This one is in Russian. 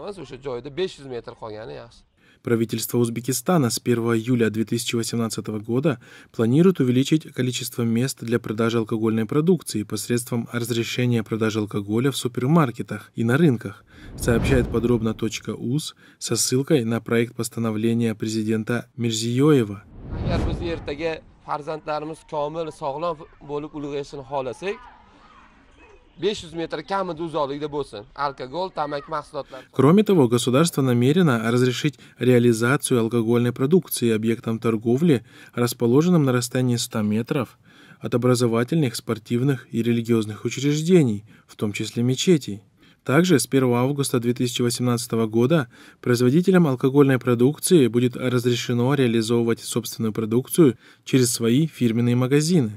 emas o'sha joyda besh yuz metr qolgani yaxshi Правительство Узбекистана с 1 июля 2018 года планирует увеличить количество мест для продажи алкогольной продукции посредством разрешения продажи алкоголя в супермаркетах и на рынках, сообщает подробно .уз со ссылкой на проект постановления президента Мирзиёева. agar biz ertaga farzandlarimiz komil sog'lom bo'lib ulg'ayishini xohlasak Кроме того, государство намерено разрешить реализацию алкогольной продукции объектам торговли, расположенным на расстоянии 100 метров от образовательных, спортивных и религиозных учреждений, в том числе мечетей. Также с 1 августа 2018 года производителям алкогольной продукции будет разрешено реализовывать собственную продукцию через свои фирменные магазины.